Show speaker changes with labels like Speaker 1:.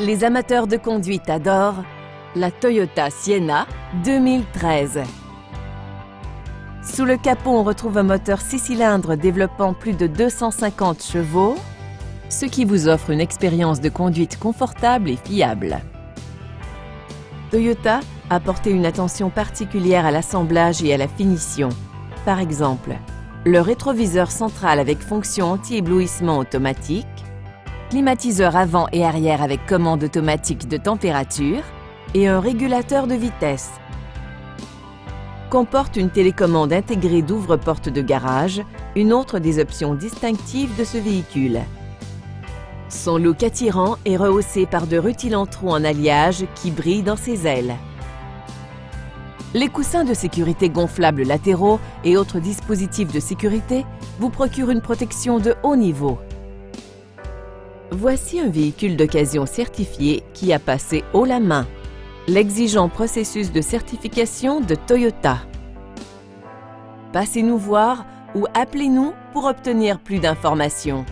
Speaker 1: Les amateurs de conduite adorent la Toyota Sienna 2013. Sous le capot, on retrouve un moteur 6 cylindres développant plus de 250 chevaux, ce qui vous offre une expérience de conduite confortable et fiable. Toyota a porté une attention particulière à l'assemblage et à la finition. Par exemple, le rétroviseur central avec fonction anti-éblouissement automatique, climatiseur avant et arrière avec commande automatique de température et un régulateur de vitesse. Comporte une télécommande intégrée d'ouvre-porte de garage, une autre des options distinctives de ce véhicule. Son look attirant est rehaussé par de rutilants trous en alliage qui brillent dans ses ailes. Les coussins de sécurité gonflables latéraux et autres dispositifs de sécurité vous procurent une protection de haut niveau. Voici un véhicule d'occasion certifié qui a passé haut la main l'exigeant processus de certification de Toyota. Passez-nous voir ou appelez-nous pour obtenir plus d'informations.